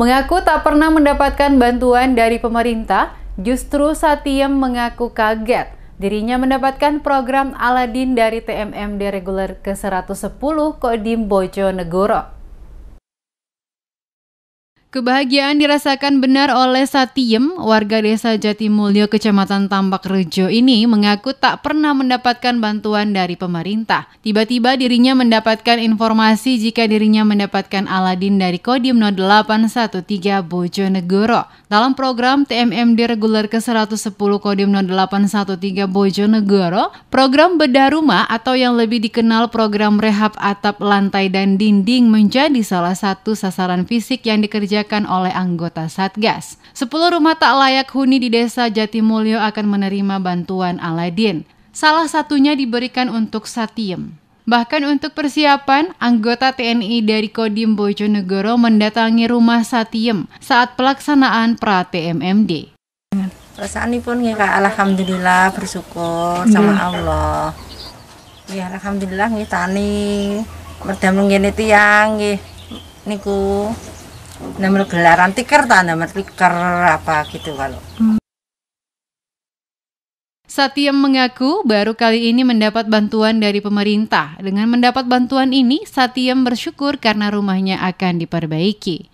Mengaku tak pernah mendapatkan bantuan dari pemerintah, justru Satiem mengaku kaget. Dirinya mendapatkan program Aladin dari TMMD reguler ke-110 Kodim Bojonegoro. Kebahagiaan dirasakan benar oleh Satiem, warga desa Jatimulyo, Kecamatan Tambak Rejo ini mengaku tak pernah mendapatkan bantuan dari pemerintah. Tiba-tiba dirinya mendapatkan informasi jika dirinya mendapatkan Aladin dari Kodim 0813 Bojonegoro. Dalam program TMMD reguler ke-110 Kodim 0813 Bojonegoro, program bedah rumah atau yang lebih dikenal program rehab atap lantai dan dinding menjadi salah satu sasaran fisik yang dikerjakan dikerjakan oleh anggota Satgas. Sepuluh rumah tak layak huni di desa Jatimulyo akan menerima bantuan Aladin. Salah satunya diberikan untuk Satiem. Bahkan untuk persiapan, anggota TNI dari Kodim Bojonegoro mendatangi rumah Satiem saat pelaksanaan pra TMMD. Perasaan ini pun ya alhamdulillah bersyukur sama Allah. Ya alhamdulillah nih tani merdam ngene tiang nggih niku nomor gelaran tiker tak nomor tiker apa gitu kalau Satiem mengaku baru kali ini mendapat bantuan dari pemerintah. Dengan mendapat bantuan ini, Satiem bersyukur karena rumahnya akan diperbaiki.